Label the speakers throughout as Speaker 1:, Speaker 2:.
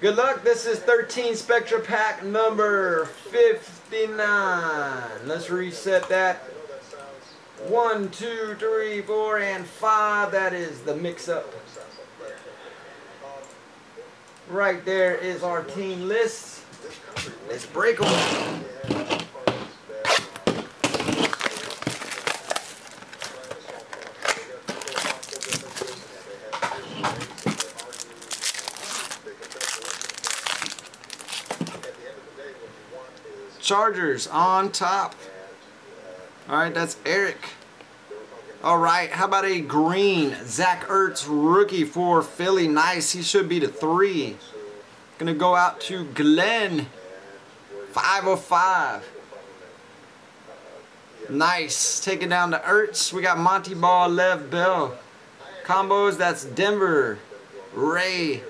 Speaker 1: Good luck. This is 13 Spectra pack number 59. Let's reset that. One, two, three, four, and five. That is the mix-up. Right there is our team list. Let's break them. Chargers on top. All right, that's Eric. All right, how about a green Zach Ertz rookie for Philly? Nice, he should be the three. Gonna go out to Glenn. Five of five. Nice, taking down the Ertz. We got Montee Ball, Le'Veon Bell. Combos, that's Denver, Ray,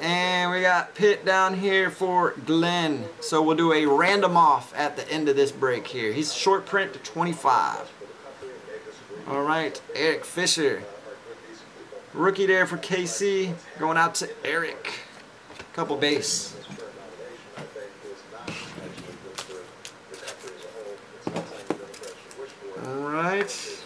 Speaker 1: and we got Pitt down here for Glenn. So we'll do a random off at the end of this break here. He's short print to 25. All right, Eric Fisher. Rookie there for KC. Going out to Eric. Couple base. All right.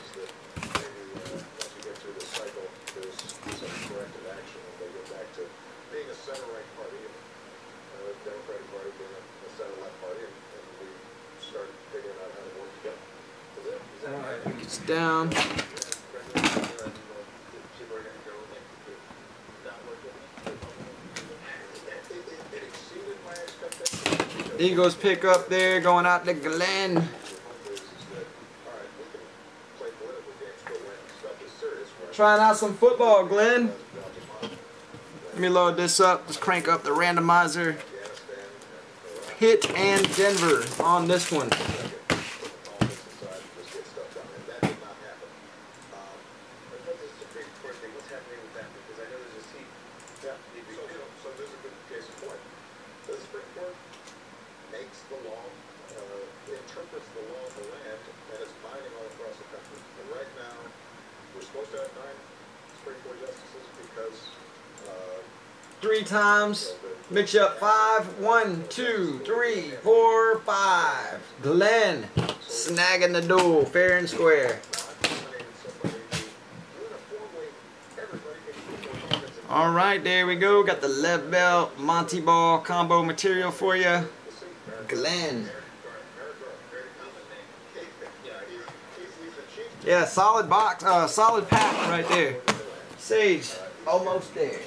Speaker 1: It's down. Eagles pick up there, going out to Glenn. Trying out some football, Glenn. Let me load this up. Just crank up the randomizer. Pitt and Denver on this one.
Speaker 2: makes the law, uh, interprets the law of the land, and it's binding all across the country. And right now, we're supposed to have nine Supreme Court justices because. Uh,
Speaker 1: Three times. Mix up five. One, two, three, four, five. Glenn snagging the duel fair and square. All right, there we go. Got the Le'Veon Bell Montee Ball combo material for you. Glenn. Yeah, solid box, uh, solid pack right there. Sage, almost there.